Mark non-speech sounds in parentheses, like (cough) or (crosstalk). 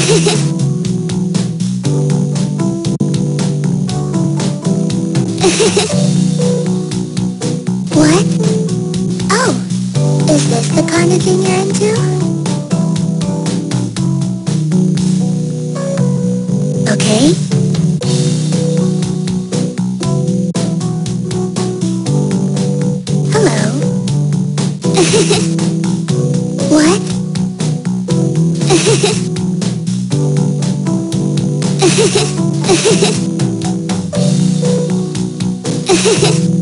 (laughs) what? Oh, is this the kind of thing you're into? Okay. Hello. (laughs) what? (laughs) Ha ha ha!